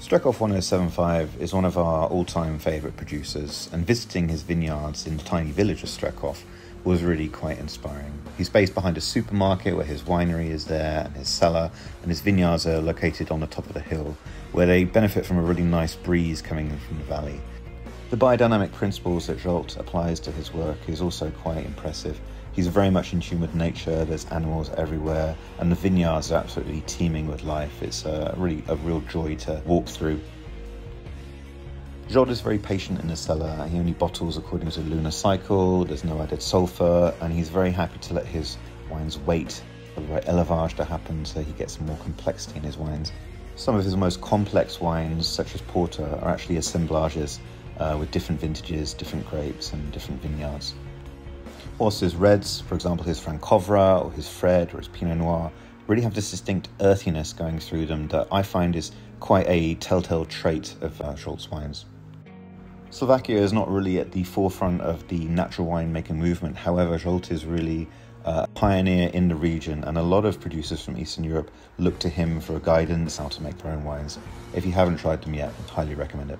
Strekov 1075 is one of our all time favourite producers, and visiting his vineyards in the tiny village of Strekov was really quite inspiring. He's based behind a supermarket where his winery is there and his cellar, and his vineyards are located on the top of the hill where they benefit from a really nice breeze coming in from the valley. The biodynamic principles that Zsolt applies to his work is also quite impressive. He's very much in tune with nature, there's animals everywhere, and the vineyards are absolutely teeming with life. It's a, really a real joy to walk through. Zsolt is very patient in the cellar. He only bottles according to the lunar cycle, there's no added sulfur, and he's very happy to let his wines wait for the right élevage to happen so he gets more complexity in his wines. Some of his most complex wines, such as Porta, are actually assemblages uh, with different vintages, different grapes, and different vineyards. Also, his reds, for example, his Frankovka or his Fred or his Pinot Noir, really have this distinct earthiness going through them that I find is quite a telltale trait of uh, Zsolt's wines. Slovakia is not really at the forefront of the natural winemaking movement. However, Zsolt is really uh, a pioneer in the region, and a lot of producers from Eastern Europe look to him for guidance how to make their own wines. If you haven't tried them yet, I'd highly recommend it.